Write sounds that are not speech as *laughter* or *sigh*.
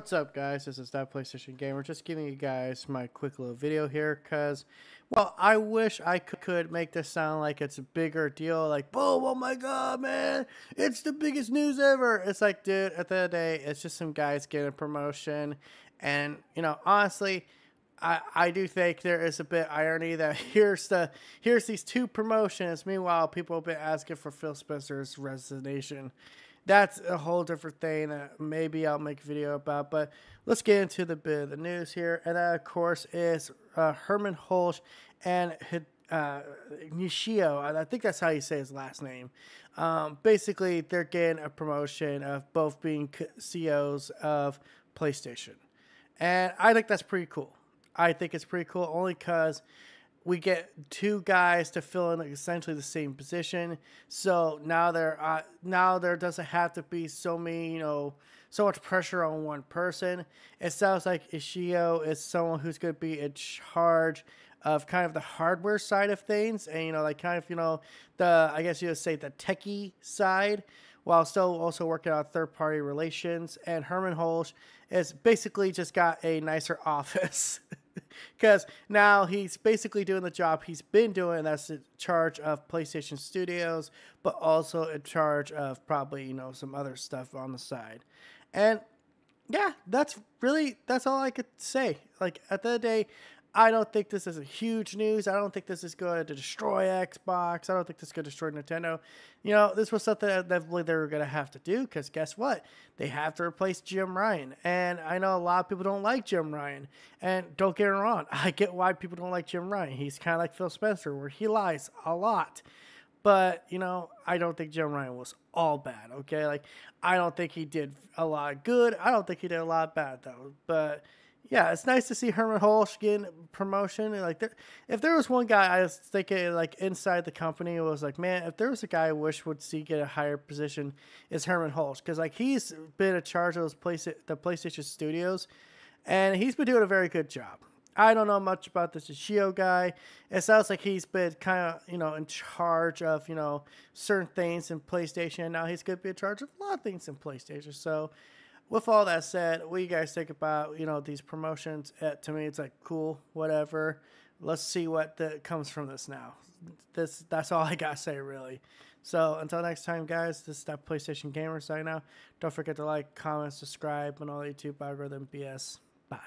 What's up, guys? This is that PlayStation Gamer. Just giving you guys my quick little video here because, well, I wish I could make this sound like it's a bigger deal. Like, boom, oh my god, man, it's the biggest news ever. It's like, dude, at the end of the day, it's just some guys getting a promotion. And, you know, honestly, I, I do think there is a bit irony that *laughs* here's the here's these two promotions. Meanwhile, people have been asking for Phil Spencer's resignation that's a whole different thing that maybe I'll make a video about. But let's get into the bit of the news here. And that, of course, is uh, Hermen Hulst and uh, Nishio. I think that's how you say his last name. Um, basically, they're getting a promotion of both being CEOs of PlayStation. And I think that's pretty cool. I think it's pretty cool only because we get two guys to fill in essentially the same position. So now there, uh, now there doesn't have to be so many, you know, so much pressure on one person. It sounds like Ishio is someone who's going to be in charge of kind of the hardware side of things, and you know, like kind of you know the I guess you would say the techie side, while still also working on third party relations. And Hermen Hulst is basically just got a nicer *laughs* office because now he's basically doing the job he's been doing. That's in charge of PlayStation Studios, but also in charge of probably you know some other stuff on the side. And yeah, that's really that's all I could say. Like at the end of the day, I don't think this is a huge news. I don't think this is going to destroy Xbox. I don't think this is going to destroy Nintendo. You know, this was something that they were going to have to do because guess what? They have to replace Jim Ryan. And I know a lot of people don't like Jim Ryan. And don't get me wrong, *laughs* I get why people don't like Jim Ryan. He's kind of like Phil Spencer, where he lies a lot. But, you know, I don't think Jim Ryan was all bad, okay? Like, I don't think he did a lot of good. I don't think he did a lot bad, though. But yeah, it's nice to see Hermen Hulst getting promotion. And like, there, if there was one guy I was thinking like inside the company it was like, man, if there was a guy I wish would see get a higher position, is Hermen Hulst because like he's been in charge of those place the PlayStation Studios, and he's been doing a very good job. I don't know much about this Ishio guy. It sounds like he's been kind of, you know, in charge of, you know, certain things in PlayStation. And now he's going to be in charge of a lot of things in PlayStation. So with all that said, what you guys think about you know these promotions? Uh, to me, it's like cool, whatever. Let's see what the, comes from this now. This that's all I gotta say really. So until next time, guys, this is that PlayStation Gamer sign now. Don't forget to like, comment, subscribe, and all the YouTube algorithm BS. Bye.